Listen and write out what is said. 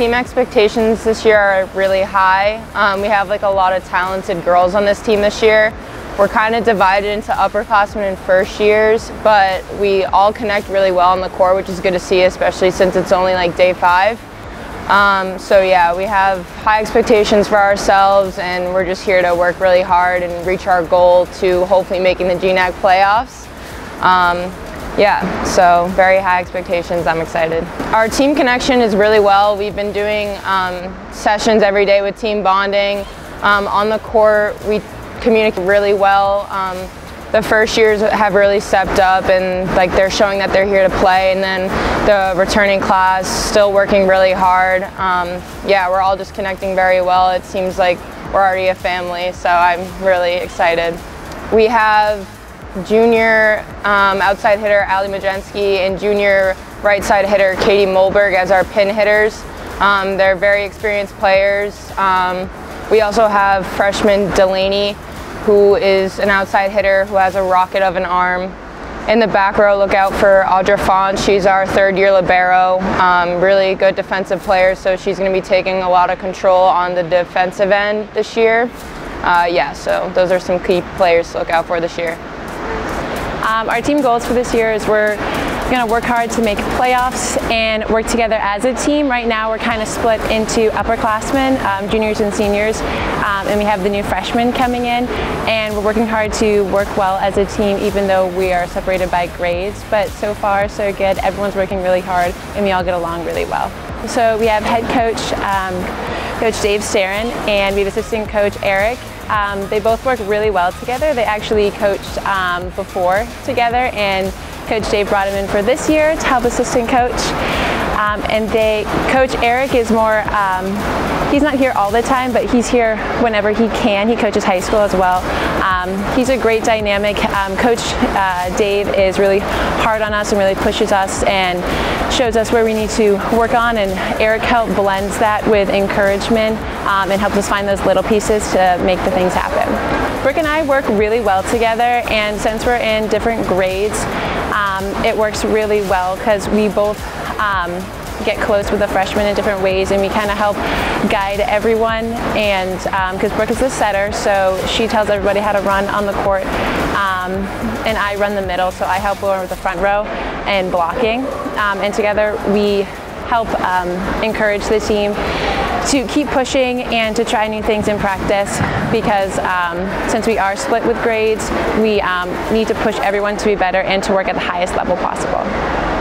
team expectations this year are really high. Um, we have like a lot of talented girls on this team this year. We're kind of divided into upperclassmen and first years, but we all connect really well on the court, which is good to see, especially since it's only like day five. Um, so yeah, we have high expectations for ourselves, and we're just here to work really hard and reach our goal to hopefully making the GNAC playoffs. Um, yeah, so very high expectations. I'm excited. Our team connection is really well. We've been doing um, sessions every day with team bonding. Um, on the court, we communicate really well. Um, the first years have really stepped up and like they're showing that they're here to play and then the returning class still working really hard um, yeah we're all just connecting very well it seems like we're already a family so i'm really excited we have junior um, outside hitter Ali Majensky and junior right side hitter Katie Molberg as our pin hitters. Um, they're very experienced players. Um, we also have freshman Delaney, who is an outside hitter who has a rocket of an arm. In the back row, look out for Audra Font. She's our third year libero. Um, really good defensive player, so she's going to be taking a lot of control on the defensive end this year. Uh, yeah, so those are some key players to look out for this year. Um, our team goals for this year is we're going to work hard to make playoffs and work together as a team. Right now we're kind of split into upperclassmen, um, juniors and seniors, um, and we have the new freshmen coming in and we're working hard to work well as a team even though we are separated by grades, but so far so good. Everyone's working really hard and we all get along really well. So we have head coach, um, Coach Dave Starin, and we have assistant coach Eric um, they both work really well together. They actually coached um, before together and Coach Dave brought him in for this year to help assistant coach. Um, and they, Coach Eric is more, um, he's not here all the time, but he's here whenever he can. He coaches high school as well. Um, he's a great dynamic. Um, Coach uh, Dave is really hard on us and really pushes us and shows us where we need to work on. And Eric help blends that with encouragement um, and helps us find those little pieces to make the things happen. Brooke and I work really well together, and since we're in different grades, um, it works really well because we both um, get close with the freshmen in different ways and we kind of help guide everyone and because um, Brooke is the setter so she tells everybody how to run on the court um, and I run the middle so I help her with the front row and blocking um, and together we help um, encourage the team to keep pushing and to try new things in practice because um, since we are split with grades, we um, need to push everyone to be better and to work at the highest level possible.